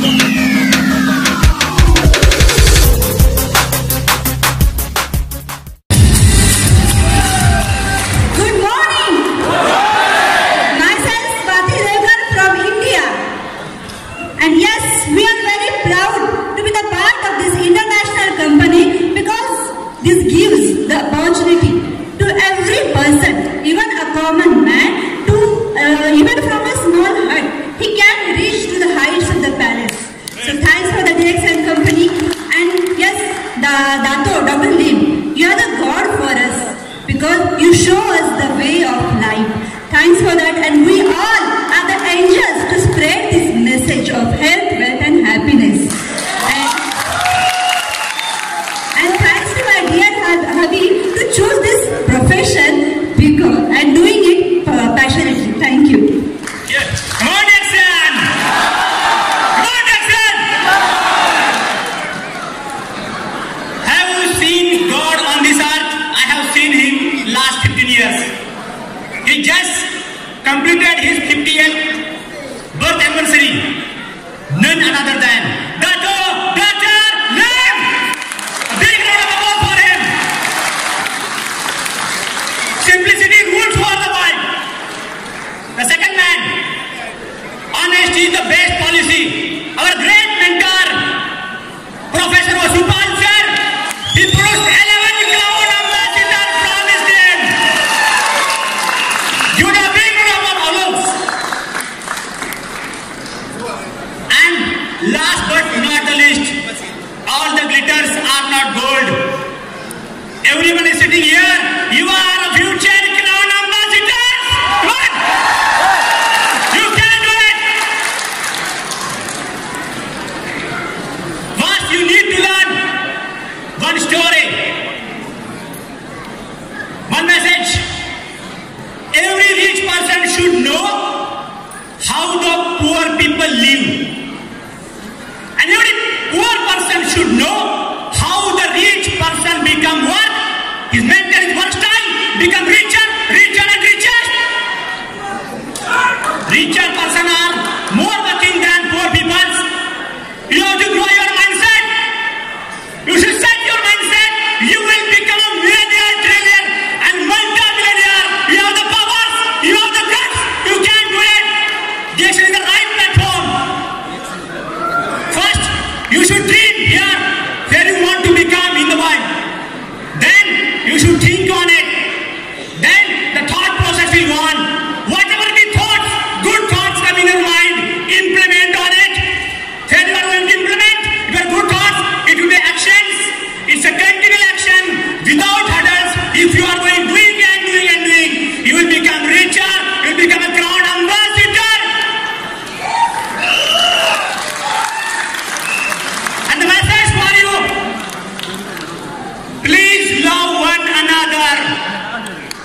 Música Dato Dr. Lim, you are the God for us because you show us the way of life. Thanks for that, and we all are the angels He just completed his 50th birth anniversary. None other than Dato Dr. Lam. A big round of applause for him. Simplicity rules for the world. The second man, honesty is the best not the least, all the glitters are not gold. Everyone is sitting here. You are a future crown ambassadors. Come on. You can do it. First, you need to learn one story, one message. Every rich person should know how the poor people live. And every poor person should know how the rich person become what? His mental his work style become richer, richer and richer. Richer person are more working than poor people. You have to grow your mindset. You should set your mindset. You will become a millionaire, trillionaire, and multi-millionaire. You have the powers. You have the guts. You can do it. This is the right platform. First, you should dream here where you want to become in the world. Then you should think on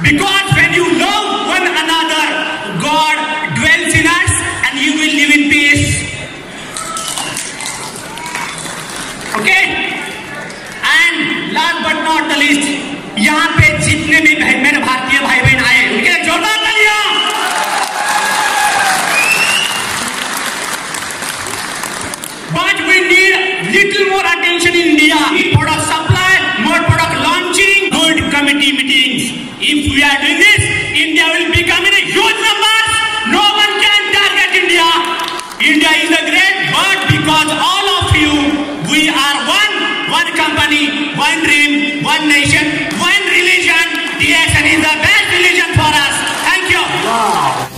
Because If we are doing this, India will become in a huge numbers. No one can target India. India is the great, but because all of you, we are one, one company, one dream, one nation, one religion. DXN is the best religion for us. Thank you.